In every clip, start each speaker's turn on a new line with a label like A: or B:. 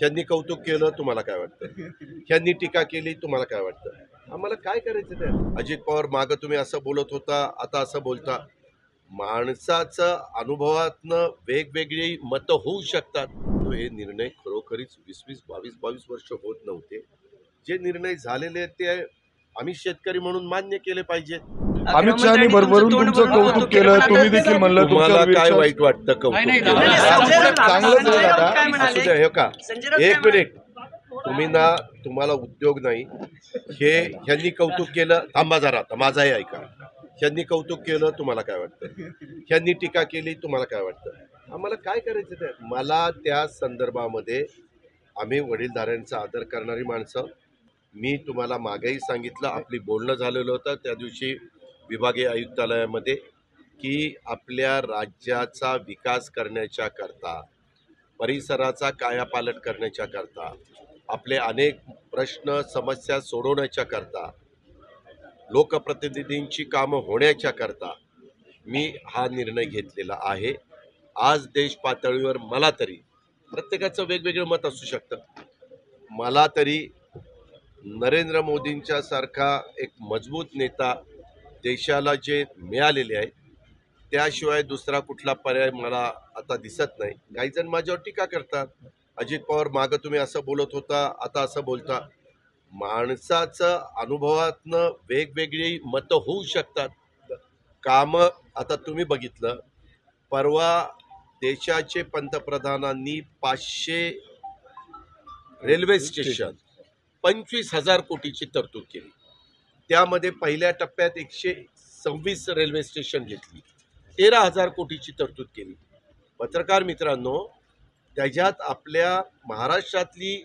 A: ह्यांनी कौतुक केलं तुम्हाला काय वाटतं? ह्यांनी टीका केली तुम्हाला काय वाटतं? आम्हाला काय करायचं ते अजित पवार मागं तुम्ही असं बोलत होता आता असं बोलता. माणसाचं अनुभवातनं वेगवेगळी मतं होऊ शकतात. तो हे निर्णय खरोखरीच वीस वीस बावीस बावीस वर्ष होत नव्हते. जे निर्णय झालेले आहेत ते आम्ही शेतकरी म्हणून मान्य केले पाहिजेत.
B: अमित शहानी भरभरून तुमचं कौतुक केलं तुम्ही देखील म्हणलं
A: तुम्हाला काय वाईट वाटतं कौतुक हे का? एक मिनिट तुम्ही ना तुम्हाला उद्योग नाही. हे ह्यांनी कौतुक केलं थांबा जरा आता माझाही ऐका. ह्यांनी कौतुक केलं तुम्हाला काय वाटतं? ह्यांनी टीका केली तुम्हाला काय वाटतं? आम्हाला काय करायचं ते मला त्या संदर्भामध्ये आम्ही वडीलधाऱ्यांचा आदर करणारी माणसं. मी तुम्हाला मागेही सांगितलं आपली बोलणं झालेलं होतं. त्या दिवशी विभागीय आयुक्तालयामध्ये की आपल्या राज्याचा विकास करण्याच्या करता परिसराचा कायापालट करण्याच्या करता आपले अनेक प्रश्न समस्या सोडवण्याच्या करता लोकप्रतिनिधींची कामं होण्याच्या करता मी हा निर्णय घेतलेला आहे. आज देश पातळीवर मला तरी प्रत्येकाचं वेगवेगळं मत असू शकतं. मला तरी नरेंद्र मोदींच्या सारखा एक मजबूत नेता देशाला जे मिळालेले आहेत त्याशिवाय दुसरा कुठला पर्याय मला आता दिसत नाही. काही जण माझ्यावर टीका करतात. अजित पवार मागं तुम्ही असं बोलत होता आता असं बोलता. माणसाचं अनुभवातनं वेगवेगळी मतं होऊ शकतात. कामं आता तुम्ही बघितलं. परवा देशाचे पंतप्रधानांनी पाचशे रेल्वे स्टेशन पंचवीस हजार कोटीची तरतूद केली. त्यामध्ये पहिल्या टप्प्यात एकशे सव्वीस रेल्वे स्टेशन घेतली. तेरा हजार कोटीची तरतूद केली. पत्रकार मित्रांनो त्याच्यात आपल्या महाराष्ट्रातली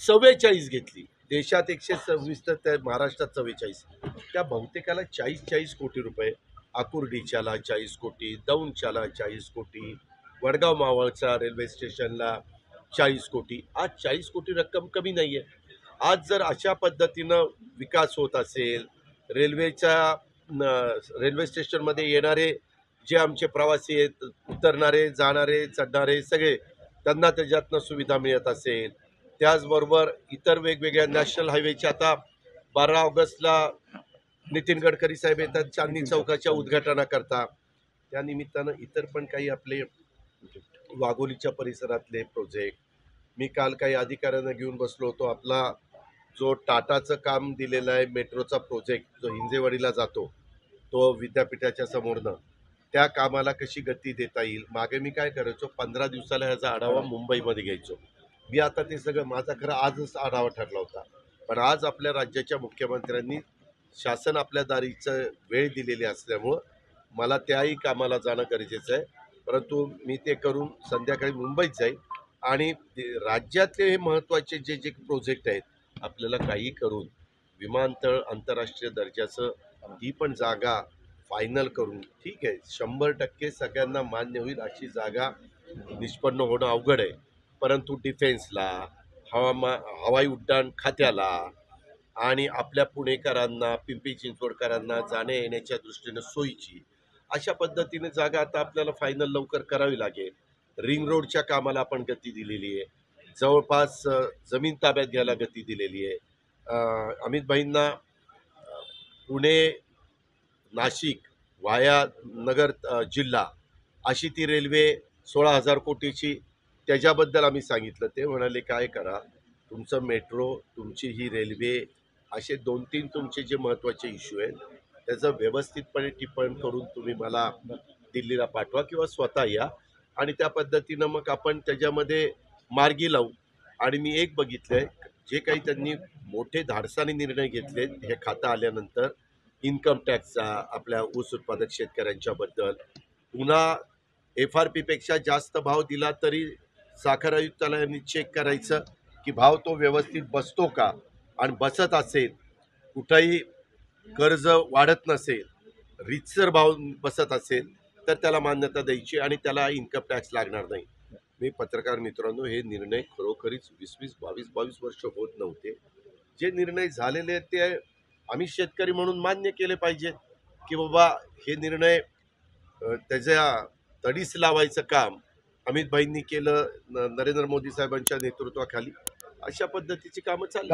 A: चव्वेचाळीस घेतली. देशात एकशे सव्वीस तर त्या महाराष्ट्रात चव्वेचाळीस. त्या बहुतेकाला चाळीस चाळीस कोटी रुपये. आकुर्डीच्याला चाळीस कोटी दौंडच्याला चाळीस कोटी वडगाव मावळचा रेल्वे स्टेशनला चाळीस कोटी. आज चाळीस कोटी रक्कम कमी नाही आहे आज जर अशा पद्धतीनं विकास होत असेल रेल्वेच्या न- रेल्वे स्टेशनमध्ये येणारे जे आमचे प्रवासी आहेत उतरणारे जाणारे चढणारे सगळे त्यांना त्याच्यातनं सुविधा मिळत असेल. त्याचबरोबर इतर वेगवेगळ्या नॅशनल हायवेच्या आता बारा ऑगस्टला नितीन गडकरी साहेब येतात चांदणी चौकाच्या उद्घाटनाकरता करता त्यानिमित्तानं इतर पण काही आपले वाघोलीच्या परिसरातले प्रोजेक्ट मी काल काही अधिकाऱ्यांना घेऊन बसलो होतो. आपला जो टाटाचं काम दिलेलं आहे मेट्रोचा प्रोजेक्ट जो हिंजेवाडीला जातो तो विद्यापीठाच्या समोरनं त्या कामाला कशी गती देता येईल? मागे मी काय करायचो पंधरा दिवसाला ह्याचा आढावा मुंबईमध्ये घ्यायचो. मी आता ते सगळं माझा खरं आजच आढावा ठरला होता. पण आज आपल्या राज्याच्या मुख्यमंत्र्यांनी शासन आपल्या दारीचं वेळ दिलेली असल्यामुळं मला त्याही कामाला जाणं गरजेचं आहे. परंतु मी ते करून संध्याकाळी मुंबईत जाईल आणि राज्यातले हे महत्त्वाचे जे जे प्रोजेक्ट आहेत आपल्याला काही करून विमानतळ आंतरराष्ट्रीय दर्जाचं ही पण जागा फायनल करून ठीक आहे. शंभर टक्के सगळ्यांना मान्य होईल अशी जागा निष्पन्न होणं अवघड आहे. परंतु डिफेन्सला हवामा हवाई उड्डाण खात्याला आणि आपल्या पुणेकरांना पिंपरी चिंचवडकरांना जाण्या येण्याच्या दृष्टीनं सोयीची अशा पद्धतीने जागा आता आपल्याला फायनल लवकर करावी लागेल. रिंग रोडच्या कामाला आपण गती दिलेली आहे. जवळपास जमीन ताब्यात घ्यायला गती दिलेली आहे. अमित भाईंना पुणे नाशिक वाया नगर जिल्हा अशी ती रेल्वे सोळा हजार कोटीची त्याच्याबद्दल आम्ही सांगितलं. ते म्हणाले काय करा? तुमचं मेट्रो तुमची ही रेल्वे असे दोन तीन तुमचे जे महत्त्वाचे इश्यू आहेत त्याचं व्यवस्थितपणे टिप्पण करून तुम्ही मला दिल्लीला पाठवा किंवा स्वतः या. आणि त्या पद्धतीनं मग आपण त्याच्यामध्ये मार्गी लावू. आणि मी एक बघितलं आहे जे काही त्यांनी मोठे धाडसाने निर्णय घेतले हे खातं आल्यानंतर इन्कम टॅक्सचा आपल्या ऊस उत्पादक शेतकऱ्यांच्याबद्दल पुन्हा एफ आर पीपेक्षा जास्त भाव दिला तरी साखर आयुक्तालयांनी चेक करायचं की भाव तो व्यवस्थित बसतो का? आणि बसत असेल कुठंही कर्ज वाढत नसेल रितसर भाव बसत असेल तर त्याला मान्यता द्यायची आणि त्याला इन्कम टॅक्स लागणार नाही. मी पत्रकार मित्रांनो हे निर्णय खरोखरीच वीस वीस बावीस बावीस वर्ष होत नव्हते. जे निर्णय झालेले आहेत ते आम्ही शेतकरी म्हणून मान्य केले पाहिजेत की बाबा हे निर्णय त्याच्या तडीस लावायचं काम अमित भाईंनी केलं न- नरेंद्र मोदी साहेबांच्या नेतृत्वाखाली. अशा पद्धतीची कामं चालली.